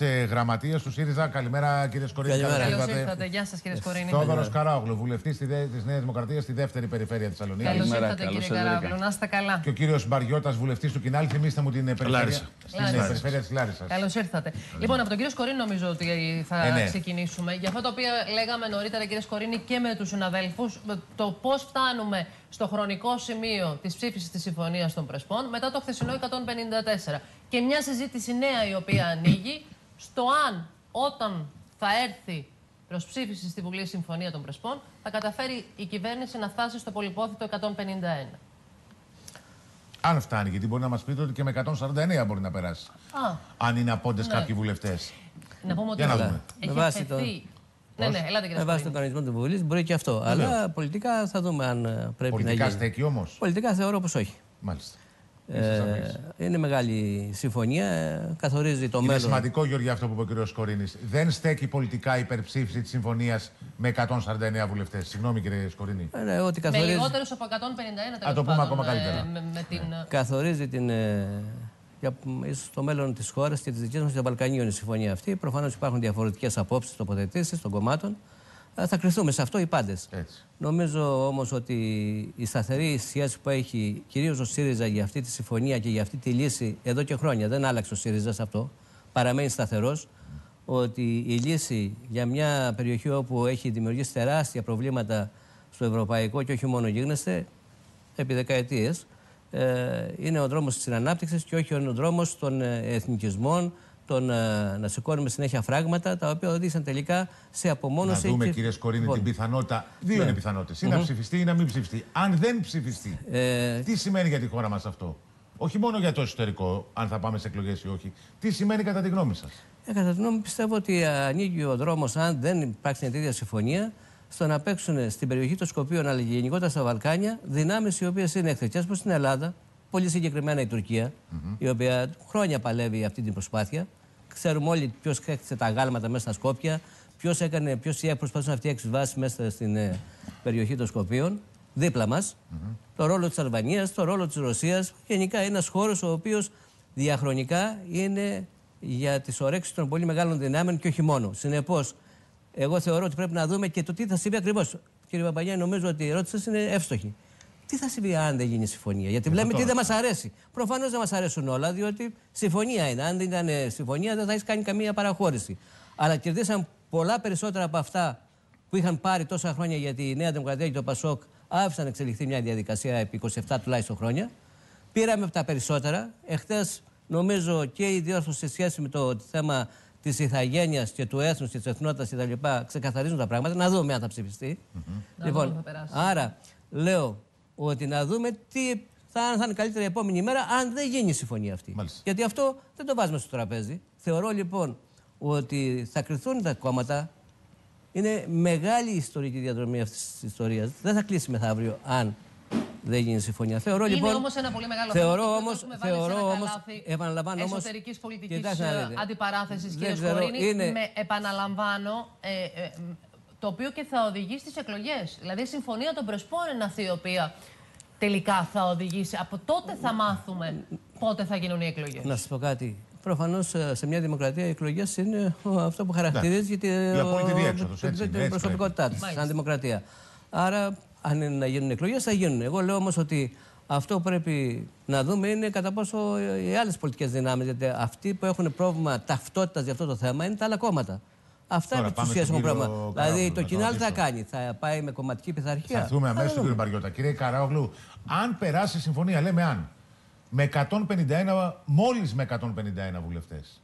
Γραμματεία του ΣΥΡΙΖΑ. Καλημέρα, κύριε Σκορίνη. Καλημέρα. Καλώς ήρθατε. Γεια σας, κύριε Σκορίνη. Θόδωρος Καράγλου, βουλευτής της Νέας Δημοκρατίας στη δεύτερη περιφέρεια Θεσσαλονίκης. Καλώς Καλημέρα, ήρθατε, καλώς κύριε ήρθατε. Καράγλου. Να είστε καλά. Και ο κύριος Μπαριώτας, βουλευτής του Κινάλ. Θυμήστε μου την ε, περιφέρεια, Λάρισα. στην Λάρισα. ε, περιφέρεια της Λάρισας. Καλώς ήρθατε. Λοιπόν, από τον κύριο Σκορίνη νομίζω ότι θα Ε, ναι. ξεκινήσουμε. Για αυτό το οποίο λέγαμε νωρίτερα, κύριε Σκορίνη, και με τους συναδέλφους, το πώς φτάνουμε στο χρονικό σημείο της ψήφισης της Συμφωνίας των Πρεσπών μετά το χθεσινό 154. Και μια συζήτηση νέα η οποία ανοίγει στο αν όταν θα έρθει προ ψήφιση στη Βουλή η Συμφωνία των Πρεσπών θα καταφέρει η κυβέρνηση να φτάσει στο πολυπόθητο 151. Αν φτάνει, γιατί μπορεί να μας πείτε ότι και με 149 μπορεί να περάσει. Α, Αν είναι απόντες Ναι. κάποιοι βουλευτές. να πούμε ότι Για να δούμε. έχει Με βάση αφαιθεί... Ναι, ναι, ελάτε κύριε Με βάση τον Σκορίνη. κανονισμό του Βουλής μπορεί και αυτό. Αλλά πολιτικά θα δούμε αν ε, πρέπει Πολιτικά να γίνει. στέκει όμως. Πολιτικά θεωρώ πως όχι. Μάλιστα. Ε, είναι μεγάλη συμφωνία, ε, καθορίζει το Είναι μέλλον. σημαντικό, Γιώργη, αυτό που είπε ο κύριος Σκορίνη. Δεν στέκει πολιτικά η υπερψήφιση της συμφωνίας με 149 βουλευτές. Συγγνώμη, κύριε Σκορίνη. Ε, ναι, ότι Με καθορίζει, λιγότερους από 151 τέλος το πούμε πάντων, ακόμα ε, καλύτερα. Με, με την... ε, καθορίζει την, ε, για, ίσως το μέλλον της χώρας και της δικής μας και των Βαλκανίων η συμφωνία αυτή. Προφανώς υπάρχουν διαφορετικές απόψεις, τοποθετήσεις των κομμάτων. Ε, θα κρυθούμε σε αυτό οι πάντες. Έτσι. Νομίζω όμως ότι η σταθερή σχέση που έχει κυρίως ο ΣΥΡΙΖΑ για αυτή τη συμφωνία και για αυτή τη λύση εδώ και χρόνια, δεν άλλαξε ο ΣΥΡΙΖΑ σε αυτό, παραμένει σταθερός. Ότι η λύση για μια περιοχή όπου έχει δημιουργήσει τεράστια προβλήματα στο ευρωπαϊκό και όχι μόνο γίγνεσθε επί δεκαετίες, είναι ο δρόμος της ανάπτυξη και όχι ο δρόμος των ε, εθνικισμών, των ε, να σηκώνουμε συνέχεια φράγματα, τα οποία οδήγησαν τελικά σε Να απομόνωση. δούμε, και- κύριε Σκορίνη, Λοιπόν, την πιθανότητα. Δύο είναι πιθανότητε. Είναι να ψηφιστεί ή να μην ψηφιστεί. Αν δεν ψηφιστεί, ε, τι σημαίνει για τη χώρα μας αυτό; Όχι μόνο για το εσωτερικό, αν θα πάμε σε εκλογές ή όχι. Τι σημαίνει κατά τη γνώμη σας; Ε, κατά τη γνώμη μου, πιστεύω ότι ανοίγει ο δρόμος, αν δεν υπάρξει μια τέτοια συμφωνία, στο να παίξουν στην περιοχή των Σκοπίων αλλά και γενικότερα στα Βαλκάνια δυνάμεις οι οποίες είναι εχθρικές προ την Ελλάδα. Πολύ συγκεκριμένα η τουρκια η οποία χρόνια παλεύει αυτή την προσπάθεια. Ξέρουμε όλοι ποιος έκτισε τα γάλματα μέσα στα Σκόπια, ποιος έκανε, ποιος προσπαθούσε να φτιάξει βάση μέσα στην ε, περιοχή των Σκοπίων, δίπλα μας. Το ρόλο της Αλβανίας, το ρόλο της Ρωσίας. Γενικά ένας χώρος ο οποίος διαχρονικά είναι για τις ορέξει των πολύ μεγάλων δυνάμεων και όχι μόνο. Συνεπώς, εγώ θεωρώ ότι πρέπει να δούμε και το τι θα συμβεί ακριβώς. Κύριε Παπαγιάννη, νομίζω ότι η ερώτηση σας είναι εύστοχη. Τι θα συμβεί αν δεν γίνει συμφωνία; Γιατί βλέπουμε τι δεν μας αρέσει. Προφανώς δεν μας αρέσουν όλα, διότι συμφωνία είναι. Αν δεν ήταν ε, συμφωνία, δεν θα έχεις κάνει καμία παραχώρηση. Αλλά κερδίσαν πολλά περισσότερα από αυτά που είχαν πάρει τόσα χρόνια γιατί η Νέα Δημοκρατία και το Πασόκ άφησαν να εξελιχθεί μια διαδικασία επί 27 τουλάχιστον χρόνια. Πήραμε από τα περισσότερα. Εχθές, νομίζω και η διόρθωση σε σχέση με το θέμα της ηθαγένειας και του έθνους και της εθνότητας κτλ. ξεκαθαρίζουν τα πράγματα. Να δούμε αν θα ψηφιστεί. Να Λοιπόν, δούμε αν θα περάσει. άρα λέω ότι να δούμε τι θα, αν θα είναι καλύτερη η επόμενη μέρα αν δεν γίνει η συμφωνία αυτή. Μάλιστα. Γιατί αυτό δεν το βάζουμε στο τραπέζι. Θεωρώ λοιπόν ότι θα κρυθούν τα κόμματα. Είναι μεγάλη η ιστορική διαδρομή αυτής της ιστορίας. Δεν θα κλείσει μεθαύριο αν δεν γίνει συμφωνία. Θεωρώ Είναι λοιπόν. όμως ένα πολύ μεγάλο θεωρώ θέμα. όμως, Έχουμε βάλει σε θεωρώ ένα όμως, καλάθι επαναλαμβάνω όμως, εσωτερικής πολιτικής κοιτάξτε να ε, δείτε. αντιπαράθεσης, Δεν κύριε ξέρω, Σκορίνη. είναι- Με επαναλαμβάνω, ε, ε, μ, το οποίο και θα οδηγήσει στις εκλογές. Δηλαδή η συμφωνία των Πρεσπών είναι αυτή η οποία τελικά θα οδηγήσει. Από τότε θα μάθουμε πότε θα γίνουν οι εκλογές. Να σας πω κάτι. Προφανώς σε μια δημοκρατία οι εκλογές είναι ο, αυτό που χαρακτηρίζει και Η απόλυτη διέξοδος, την- έτσι είναι, την έτσι προσωπικότητά τη Μάλιστα. σαν δημοκρατία. Άρα, αν είναι να γίνουν εκλογές, θα γίνουν. Εγώ λέω όμως ότι αυτό που πρέπει να δούμε είναι κατά πόσο οι άλλες πολιτικές δυνάμεις, γιατί αυτοί που έχουν πρόβλημα ταυτότητας για αυτό το θέμα είναι τα άλλα κόμματα. Αυτά Τώρα επί τη πάμε ουσία στον έχουν κύριο πρόβλημα. Καράγλου, Δηλαδή, να το τον κοινάλ τι θα ρωτήσω. κάνει, θα πάει με κομματική πειθαρχία. Θα έρθουμε Θα αμέσως στον δούμε. κύριο Μπαριώτα. Κύριε Καράγλου, αν περάσει η συμφωνία, λέμε αν, με 151, μόλις με 151 βουλευτές,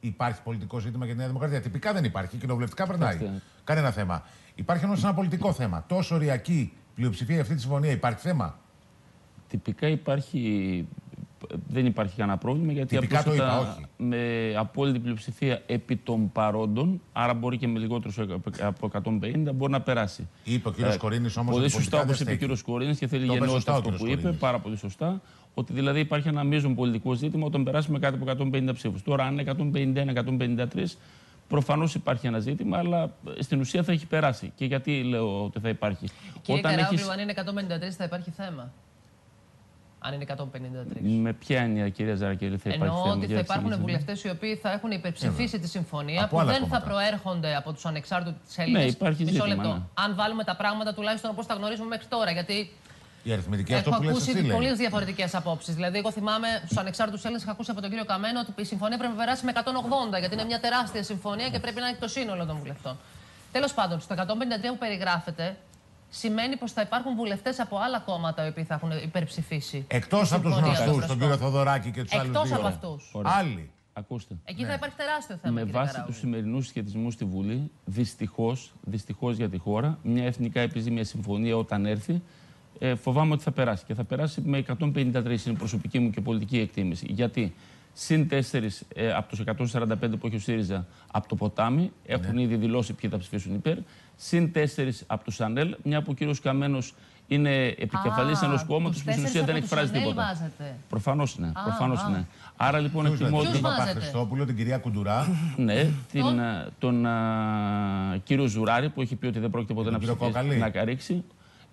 υπάρχει πολιτικό ζήτημα για τη Νέα Δημοκρατία. Τυπικά δεν υπάρχει, κοινοβουλευτικά περνάει. Κοιτάξτε. Κανένα θέμα. Υπάρχει όμως ένα πολιτικό θέμα. Τόσο οριακή πλειοψηφία για αυτή τη συμφωνία υπάρχει θέμα; Τυπικά υπάρχει, δεν υπάρχει κανένα πρόβλημα γιατί Τυπικά το απλώς είπα, ήταν όχι. με απόλυτη πλειοψηφία επί των παρόντων, άρα μπορεί και με λιγότερους από 150 μπορεί να περάσει. Είπε ο κύριος Ε, Κορίνης όμως. Πολύ σωστά όπως είπε ο κύριος Κορίνης και θέλει Το είπε γενναιότητα σωστά ο αυτό κύριος που είπε, Κορίνης. πάρα πολύ σωστά. Ότι δηλαδή υπάρχει ένα μείζον πολιτικό ζήτημα όταν περάσουμε κάτω από 150 ψήφους. Τώρα, αν είναι 151-153, προφανώς υπάρχει ένα ζήτημα, αλλά ε, στην ουσία θα έχει περάσει. Και γιατί λέω ότι θα υπάρχει. Κύριε Όταν Καράγλου, έχεις- αν είναι 153 θα υπάρχει θέμα. Αν είναι 153. Με ποια έννοια, κυρία Ζαρακέλη, θα υπάρχει Εννοώ θέμα ότι για θα υπάρχουν εξήγηση. βουλευτές οι οποίοι θα έχουν υπερψηφίσει τη συμφωνία Από που άλλα δεν θα κόμματα. προέρχονται από τους ανεξάρτητους Έλληνε. Ναι, υπάρχει Μισό ζήτημα, λεπτό. ναι. Αν βάλουμε τα πράγματα τουλάχιστον όπως τα γνωρίζουμε μέχρι τώρα. Γιατί Η αριθμητική αυτό έχω που λες ακούσει εσύ λέει. πολλές διαφορετικές απόψεις. Δηλαδή, εγώ θυμάμαι στου ανεξάρτητους Έλληνες είχα ακούσει από τον κύριο Καμένο ότι η συμφωνία πρέπει να περάσει με 180, γιατί είναι μια τεράστια συμφωνία και πρέπει να έχει το σύνολο των βουλευτών. Τέλος πάντων, στο 153 που περιγράφεται, σημαίνει πως θα υπάρχουν βουλευτές από άλλα κόμματα οι οποίοι θα έχουν υπερψηφίσει. Εκτός τη από τους συμφωνία των γνωστούς, τον Πρεσπών. κύριο Θοδωράκη και τους άλλους Εκτός δύο. από αυτούς. Ωραία. Άλλοι. Ακούστε. Εκεί θα υπάρχει τεράστιο θέμα. Με κύριε βάση Καράουλη. τους σημερινούς σχετισμούς στη Βουλή, δυστυχώς δυστυχώς για τη χώρα, μια εθνικά επιζήμια συμφωνία όταν έρθει, ε, φοβάμαι ότι θα περάσει. Και θα περάσει με 153, είναι η προσωπική μου και πολιτική εκτίμηση. Γιατί; Συν 4 ε, από τους 145 που έχει ο ΣΥΡΙΖΑ από το ποτάμι έχουν ήδη δηλώσει ποιοι θα ψηφίσουν υπέρ. Συν 4 από τους ΑΝΕΛ, μια που ο κύριος Καμένος είναι επικεφαλής Α, ενός κόμματος τους που στην τέσσερις ουσία δεν από εκφράζει τους ΑΝΕΛ τίποτα. βάζετε. Προφανώς είναι. Προφανώς α. είναι. Άρα λοιπόν Ποιους εκτιμώ λέτε, ότι. τον βάζετε; Παπαχριστόπουλο, την κυρία Κουντουρά, Ναι, την, Τον; α, τον α, κύριο Ζουράρη που έχει πει ότι δεν πρόκειται ποτέ τον να κύριο ψηφίσει, Κόκαλη. να καρίξει.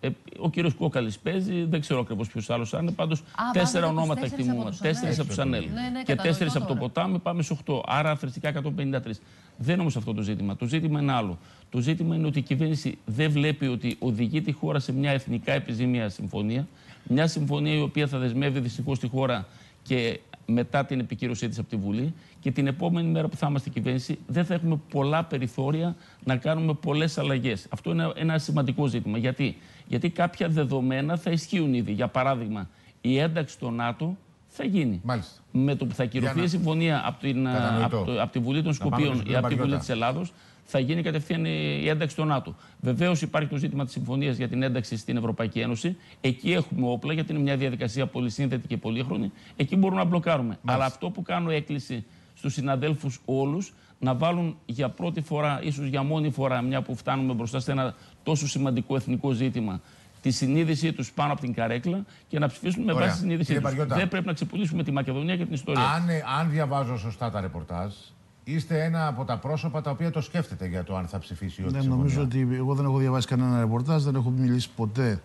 Ε, ο κύριος Κόκαλη παίζει, δεν ξέρω ακριβώς ποιος άλλος είναι. Πάντως βάζετε τέσσερα τους ονόματα τέσσερις εκτιμούμε. από τους Τέσσερις Ανέλ. από τους Ανέλ. Ναι, ναι, και τέσσερις κατανοητό από το τώρα. ποτάμι πάμε στου 8. Άρα θρηστικά 153. Δεν είναι όμως αυτό το ζήτημα. Το ζήτημα είναι άλλο. Το ζήτημα είναι ότι η κυβέρνηση δεν βλέπει ότι οδηγεί τη χώρα σε μια εθνικά επιζήμια συμφωνία. Μια συμφωνία η οποία θα δεσμεύει δυστυχώς τη χώρα και μετά την επικύρωσή της από τη Βουλή. Και την επόμενη μέρα που θα είμαστε κυβέρνηση, δεν θα έχουμε πολλά περιθώρια να κάνουμε πολλές αλλαγές. Αυτό είναι ένα σημαντικό ζήτημα. Γιατί; Γιατί κάποια δεδομένα θα ισχύουν ήδη. Για παράδειγμα, η ένταξη στο ΝΑΤΟ θα γίνει. Μάλιστα. Με το που θα κυρωθεί να- η συμφωνία από, την, α, Κατανοητό. από, το- από τη Βουλή των Να πάμε Σκοπίων στον ή από τη κύριο Βουλή Μπαριώτα. της Ελλάδος, θα γίνει κατευθείαν η ένταξη στο ΝΑΤΟ. Βεβαίως υπάρχει το ζήτημα της συμφωνίας για την ένταξη στην Ευρωπαϊκή Ένωση. Εκεί έχουμε όπλα, γιατί είναι μια διαδικασία πολύ σύνθετη και πολύχρονη. Εκεί μπορούμε να μπλοκάρουμε. Αλλά αυτό που κάνω έκκληση στους συναδέλφους όλους να βάλουν για πρώτη φορά, ίσως για μόνη φορά, μια που φτάνουμε μπροστά σε ένα τόσο σημαντικό εθνικό ζήτημα, τη συνείδησή τους πάνω από την καρέκλα και να ψηφίσουν με Ωραία. βάση τη συνείδησή Κύριε τους. Μπαριώτα. Δεν πρέπει να ξεπουλήσουμε τη Μακεδονία και την ιστορία. αν, ε, αν διαβάζω σωστά τα ρεπορτάζ, είστε ένα από τα πρόσωπα τα οποία το σκέφτεται για το αν θα ψηφίσει ή όχι. Ναι, τη νομίζω συμφωνία. ότι εγώ δεν έχω διαβάσει κανένα ρεπορτάζ, δεν έχω μιλήσει ποτέ.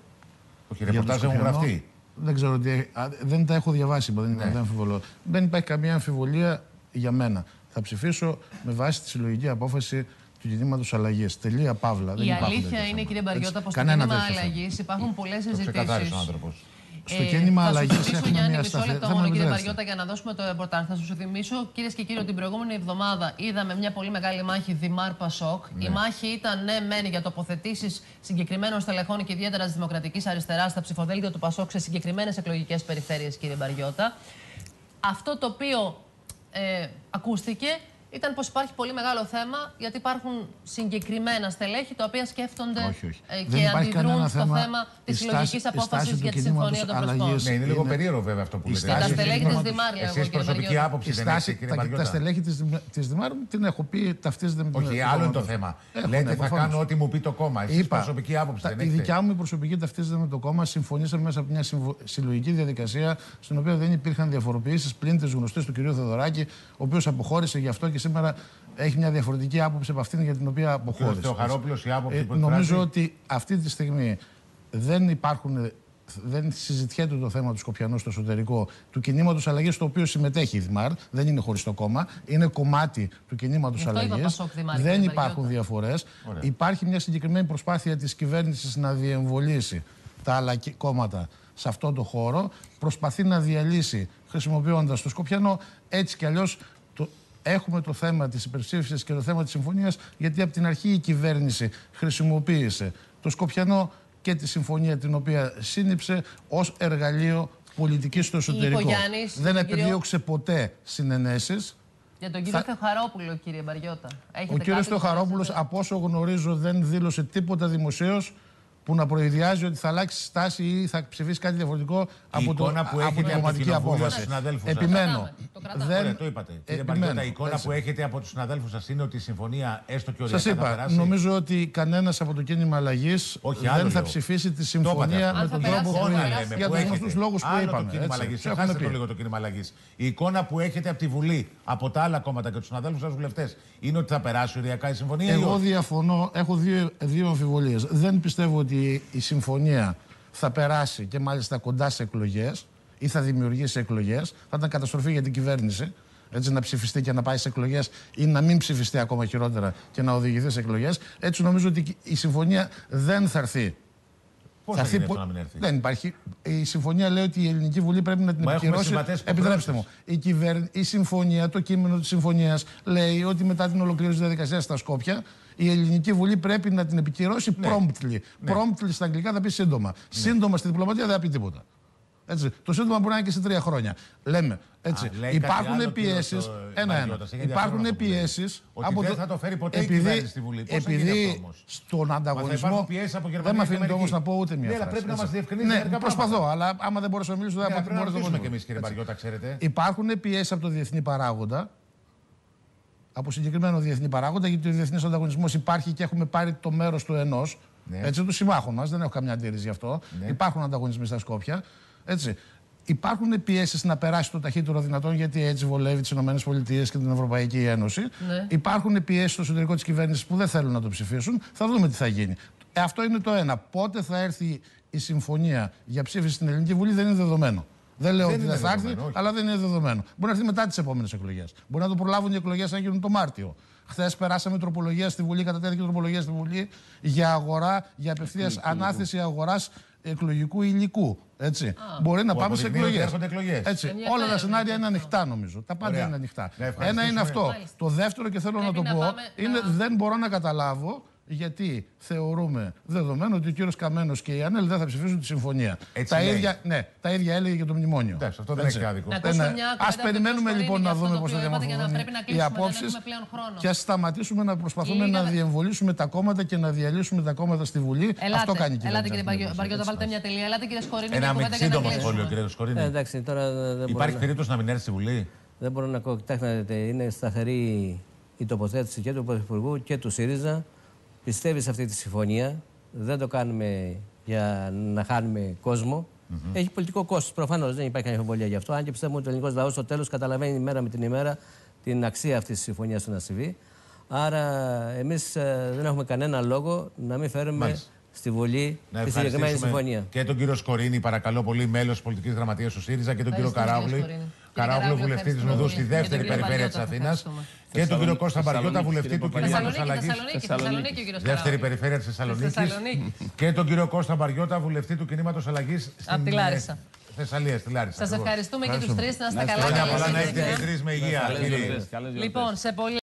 Όχι, για ρεπορτάζ το έχουν Σκοπιανό. γραφτεί. Δεν ξέρω τι. α, Δεν τα έχω διαβάσει, δεν, Ναι. δεν αμφιβολώ. Δεν υπάρχει καμία αμφιβολία για μένα. Θα ψηφίσω με βάση τη συλλογική απόφαση του κινήματος αλλαγή. Τελεία παύλα. δεν Η υπάρχουν αλήθεια τέτοια είναι, θέματα. κύριε Μπαριώτα, Έτσι, πως στο κανένα κίνημα τέτοιο θέμα. αλλαγής υπάρχουν πολλές Το ξεκαθάρισε ο συζητήσει. άνθρωπο. Στο Ε, κίνημα θα αλλαγής σου θυμίσω, έχουμε Γιάννη, μια μισό σταθε- λεπτό θα με μόνο, κύριε επιτρέψετε. Βαριώτα, για να δώσουμε το ρεπορτάζ. Θα σου θυμίσω, κυρίε και κύριοι, ότι την προηγούμενη εβδομάδα είδαμε μια πολύ μεγάλη μάχη Δημάρ Πασόκ. Η μάχη ήταν ναι, μένει για τοποθετήσεις συγκεκριμένων στελεχών και ιδιαίτερα της Δημοκρατικής Αριστεράς στα ψηφοδέλτια του Πασόκ σε συγκεκριμένες εκλογικές περιφέρειες, κύριε Μπαριώτα. Αυτό το οποίο ε, ακούστηκε ήταν πως υπάρχει πολύ μεγάλο θέμα γιατί υπάρχουν συγκεκριμένα στελέχη τα οποία σκέφτονται Όχι, όχι. ε, Δεν και υπάρχει αντιδρούν κανένα στο θέμα. θέμα της Η συλλογική στάση- η απόφαση στάσης για του τη Συμφωνία κινήματος των Πρεσπών. αλλαγής Ναι, είναι λίγο Είναι- περίεργο βέβαια αυτό που η λέτε. Και τα στάση του στελέχη της κινήματος- Δημάρ, λέω εγώ, Εσείς κύριε προσωπική Βαριώτα. άποψη Η δεν στάση, έχετε, κύριε τα, τα Μπαριώτα. στελέχη της, Δημ- της Δημάρ την έχω πει, ταυτίζεται με την Όχι, άλλο είναι το θέμα. Λέτε θα κάνω ό,τι μου πει το κόμμα. Εσείς προσωπική άποψη τα- δεν η έχετε. δικιά μου η προσωπική ταυτίζεται με το κόμμα. Συμφωνήσαμε μέσα από μια συμβο- συλλογική διαδικασία, στην οποία δεν υπήρχαν διαφοροποιήσεις πλην της γνωστής του κ. Θεοδωράκη, ο οποίος αποχώρησε γι' αυτό και σήμερα έχει μια διαφορετική άποψη από αυτήν για την οποία αποχώρησε. Θεοχαρόπουλος, η άποψη Ε, που νομίζω εκφράζει. ότι αυτή τη στιγμή δεν υπάρχουν. Δεν συζητιέται το θέμα του Σκοπιανού στο εσωτερικό του κινήματος αλλαγής, στο οποίο συμμετέχει η Δημάρ. Δεν είναι χωριστό κόμμα. Είναι κομμάτι του κινήματος Γι' αυτό είπα αλλαγής. Πασόκ Δημάρ, Δεν κύριε υπάρχουν Βαριώτα. διαφορέ. Υπάρχει μια συγκεκριμένη προσπάθεια της κυβέρνησης να διεμβολήσει τα άλλα κι- κόμματα σε αυτό το χώρο. Προσπαθεί να διαλύσει χρησιμοποιώντας το Σκοπιανό. Έτσι κι αλλιώς έχουμε το θέμα της υπερψήφισης και το θέμα της συμφωνίας, γιατί από την αρχή η κυβέρνηση χρησιμοποίησε το Σκοπιανό και τη συμφωνία την οποία σύνυψε ως εργαλείο πολιτικής στο εσωτερικό. Γιάννης, Δεν τον κύριο- επιδίωξε ποτέ συνενέσεις. Για τον κύριο Θα- Θεοχαρόπουλο, κύριε Μπαριώτα. Έχετε Ο κύριος κάτι να Θεοχαρόπουλος, θέσετε; από όσο γνωρίζω, δεν δήλωσε τίποτα δημοσίως που να προειδιάζει ότι θα αλλάξει στάση ή θα ψηφίσει κάτι διαφορετικό από, το, εικόνα που από έχετε την από το κομματική κοινοβούλιο απόφαση. στους συναδέλφους σας. Επιμένω. Το κρατάμε, το κρατάμε. Δεν- Ωραία, το είπατε. Κύριε επιμένω, Μπαριώτα, η εικόνα έτσι. που έχετε από τους συναδέλφους σας είναι ότι η συμφωνία έστω και οριακά Σας θα είπα, περάσει; νομίζω ότι κανένας από το κίνημα αλλαγής Όχι, άλλο δεν θα λέω. ψηφίσει τη είπατε συμφωνία αυτό. με Αν τον θα τρόπο περάσει, που αν θα είναι. περάσει. Για που τους έχετε. γνωστού λόγους που Άλλο είπαμε. Το κίνημα έτσι. αλλαγής. Το έχουμε Ξεχάστε το πει. λίγο το κίνημα αλλαγής. Η εικόνα που έχετε από τη Βουλή, από τα άλλα κόμματα και τους συναδέλφους σας βουλευτές, είναι ότι θα περάσει οριακά η συμφωνία. ή Εγώ όχι; διαφωνώ. Έχω δύο, δύο αμφιβολίες. Δεν πιστεύω ότι η συμφωνία θα περάσει και μάλιστα κοντά σε εκλογές. ή θα δημιουργήσει εκλογές. Θα ήταν καταστροφή για την κυβέρνηση. Έτσι να ψηφιστεί και να πάει σε εκλογές ή να μην ψηφιστεί ακόμα χειρότερα και να οδηγηθεί σε εκλογές. Έτσι νομίζω ότι η συμφωνία δεν θα έρθει Πώς θα θα γίνει έρθει αυτό πο- να μην έρθει; Δεν υπάρχει. Η συμφωνία λέει ότι η Ελληνική Βουλή πρέπει να την Μα έχουμε επικυρώσει. συμβατές Επιτρέψτε μου. υποχρεώσεις. Η, κυβέρνη, η συμφωνία, το κείμενο της συμφωνίας λέει ότι μετά την ολοκλήρωση της διαδικασίας στα Σκόπια η Ελληνική Βουλή πρέπει να την επικυρώσει Ναι. promptly. Promptly στα αγγλικά θα πει σύντομα. Σύντομα στη διπλωματία δεν θα πει τίποτα. Έτσι. Το σύντομα μπορεί να είναι και σε τρία χρόνια. Λέμε. Έτσι. Α, λέει κάτι άλλο Υπάρχουν ο κύριος, πιέσεις. ε, Ένα-ένα. Μαριώτας. Έχει ενδιαφέρον Υπάρχουν αυτό που λέει. πιέσεις. Ότι δεν θα το φέρει ποτέ η κυβέρνηση στη Βουλή. Πώς θα γίνει επειδή αυτό όμως; στον ανταγωνισμό. υπάρχουν πιέσεις από δεν Γερμανία με και αφήνετε όμως Αμερική. να πω ούτε μία Ναι, αλλά φράση, πρέπει να έτσι. μας διευκρινίσει Ναι, μερικά προσπαθώ, πράγματα. αλλά άμα δεν μπορέσω να μιλήσω, δεν Ναι, θα πρέπει να μπορέσω να ρωτήσουμε το κι εμείς, κύριε Μπαριώτα, ξέρετε. Υπάρχουν πιέσεις από το διεθνή παράγοντα. Από συγκεκριμένο διεθνή παράγοντα, γιατί ο διεθνής ανταγωνισμός υπάρχει και έχουμε πάρει το μέρος του ενός. Ναι. Έτσι, του συμμάχων μας, δεν έχω καμιά αντίρρηση γι' αυτό. Ναι. Υπάρχουν ανταγωνισμοί στα Σκόπια. Έτσι. Υπάρχουν πιέσεις να περάσει το ταχύτερο δυνατόν, γιατί έτσι βολεύει τις ΗΠΑ και την Ευρωπαϊκή Ένωση. Ναι. Υπάρχουν πιέσεις στο εσωτερικό της κυβέρνησης που δεν θέλουν να το ψηφίσουν. Θα δούμε τι θα γίνει. Ε, αυτό είναι το ένα. Πότε θα έρθει η συμφωνία για ψήφιση στην Ελληνική Βουλή δεν είναι δεδομένο. Δεν λέω Δεν ότι είναι δεν θα έρθει, δεδομένο, όχι. αλλά δεν είναι δεδομένο. Μπορεί να έρθει μετά τις επόμενες εκλογές. Μπορεί να το προλάβουν οι εκλογές να γίνουν το Μάρτιο. Χθες περάσαμε τροπολογία στη Βουλή, κατατέθηκε τροπολογίας στη Βουλή για αγορά, για απευθείας ανάθεση αγοράς εκλογικού υλικού. Έτσι. Μπορεί να Που πάμε σε αποδεικνύει ότι εκλογές. έρχονται εκλογές. Έτσι. Ενδιαφέρον Όλα τα σενάρια είναι αυτό. ανοιχτά νομίζω. Τα πάντα Ωραία. είναι ανοιχτά. Να Ένα ευχαριστήσουμε. είναι αυτό. Μάλιστα. Το δεύτερο και θέλω να Πρέπει το να πω πάμε είναι να- δεν μπορώ να καταλάβω γιατί θεωρούμε δεδομένο ότι ο κύριος Καμένος και η Ανέλ δεν θα ψηφίσουν τη συμφωνία. Έτσι τα, λέει. ίδια, ναι, τα ίδια έλεγε για το μνημόνιο. Εντάξει, αυτό δεν Έτσι. έχει άδικο. Να ακούσουμε Ναι, ναι. μια Ας κουβέντα από τον περιμένουμε κύριο λοιπόν Σκορίνη να για δούμε αυτό πώς το θα οποίο είπατε, για να διαμορφωθούν πρέπει να οι κλείσουμε, δεν απόψεις έχουμε πλέον χρόνο. και ας σταματήσουμε να προσπαθούμε Λίγα να δε- διεμβολήσουμε τα κόμματα και να διαλύσουμε τα κόμματα στη Βουλή. Ελάτε, Αυτό κάνει η ελάτε κυβέρνηση. κύριε αυτή την Μπαριώ- εποχή. Μπαριώτα, Έτσι, βάλτε έτσι. μια τελεία. Ελάτε κύριε Σκορίνη, Ένα μια κουβέντα για να σύντομο κλείσουμε. σχόλιο, κύριε Σκορίνη. Ε, εντάξει, τώρα δεν μπορώ, Υπάρχει να, περίπτωση να μην έρθει στη Βουλή; δεν μπορώ να πω. Κοιτάξτε, να δείτε, είναι σταθερή η τοποθέτηση και του Πρωθυπουργού και του ΣΥΡΙΖΑ. Πιστεύεις σε αυτή τη συμφωνία; Δεν το κάνουμε για να χάνουμε κόσμο. Έχει πολιτικό κόστος. Προφανώς δεν υπάρχει καμία αμφιβολία γι' αυτό. Αν και πιστεύουμε ότι ο ελληνικός λαός στο τέλος καταλαβαίνει μέρα με την ημέρα την αξία αυτής της συμφωνίας του να συμβεί. Άρα, εμείς δεν έχουμε κανένα λόγο να μην φέρουμε Μάλιστα. στη Βουλή Να τη συγκεκριμένη ευχαριστήσουμε συμφωνία. και τον κύριο Σκορίνη, παρακαλώ πολύ, μέλος τη πολιτικής γραμματείας του ΣΥΡΙΖΑ και τον κύριο Ευχαριστούμε, κύριε Καράγλου. Σκορίνη. Κύριε Καράγλου, Καράγλου, βουλευτής τη ευχαριστούμε Νοδού πολύ. στη Και τον δεύτερη κύριο περιφέρεια της Μπαριώτα, Αθήνας. ευχαριστούμε. Και τον κύριο Κώστα Θεσσαλονίκη, Μπαριώτα, βουλευτή κύριε του Παπαγιάννη. κινήματος Θεσσαλονίκη, αλλαγή. Θεσσαλονίκη, Θεσσαλονίκη, ο κύριος Δεύτερη Καράγλου. περιφέρεια της Θεσσαλονίκης. Θεσσαλονίκη. Και τον κύριο Κώστα Μπαριώτα, βουλευτή του κινήματος αλλαγής Απ' τη Λάρισα. Θεσσαλία, στη Λάρισα. Σας ακριβώς. ευχαριστούμε και τους τρεις. Να είστε καλά. Χρόνια Καλή πολλά να συνέχεια. έχετε και τρεις με υγεία, Καλές κύριε. γιορτές, καλές γιορτές. Λοιπόν, σε πολύ